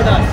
是的。